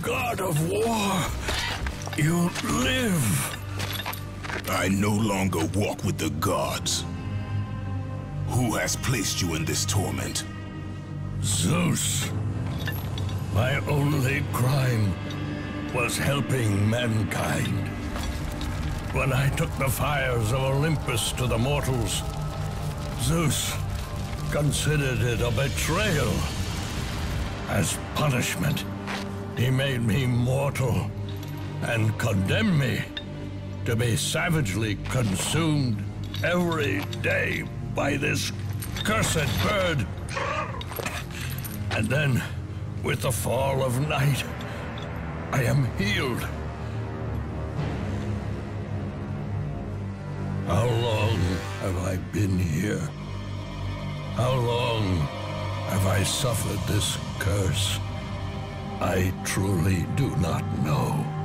God of War, you live. I no longer walk with the gods. Who has placed you in this torment? Zeus. My only crime was helping mankind. When I took the fires of Olympus to the mortals, Zeus considered it a betrayal. As punishment, he made me mortal and condemned me to be savagely consumed every day by this cursed bird. And then, with the fall of night, I am healed. How long have I been here? How long have I suffered this curse? I truly do not know.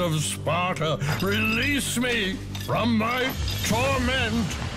Of Sparta, release me from my torment.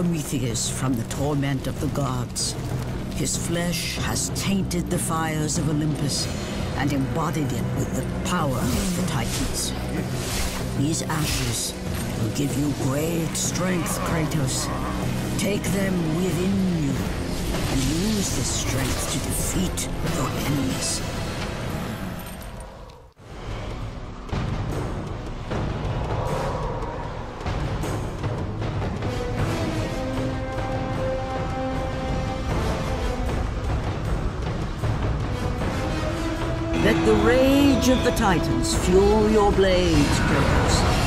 Prometheus from the torment of the gods. His flesh has tainted the fires of Olympus and embodied it with the power of the Titans. These ashes will give you great strength, Kratos. Take them within you and use this strength to defeat your enemies. The Titans fuel your blades, Kratos.